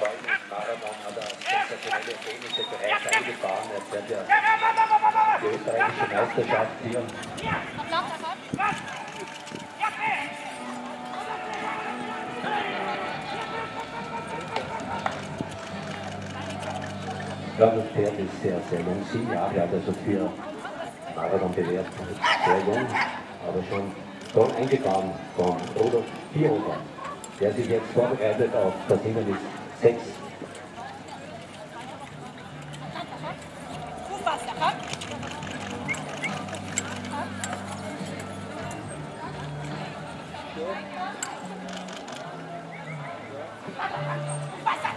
Marathon hat er sensationelle Ergebnisse bereits eingefahren. Jetzt wird ja die österreichische Meisterschaft hier. Ja, das Pferd ist sehr, sehr jung. Sieben Jahre alt, also für Marathon bewährt. Sehr jung, aber schon toll eingefahren von Rudolf Vierhofer, der sich jetzt vorbereitet auf das Hindernis six. Passa!